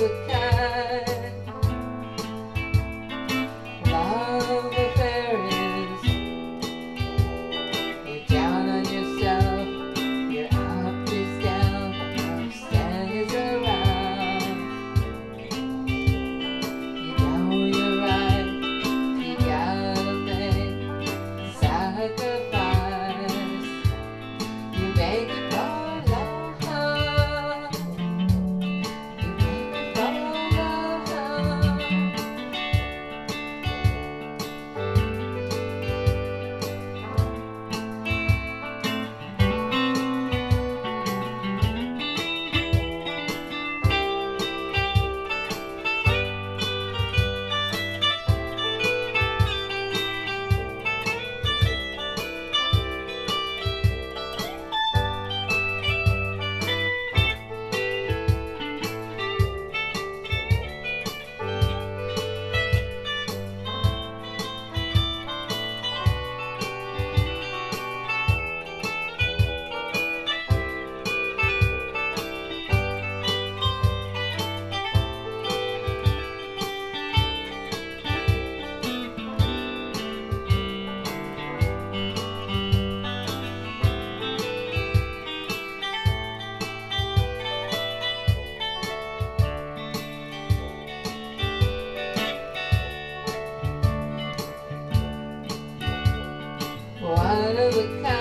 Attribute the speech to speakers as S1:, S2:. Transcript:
S1: the kind. overcome.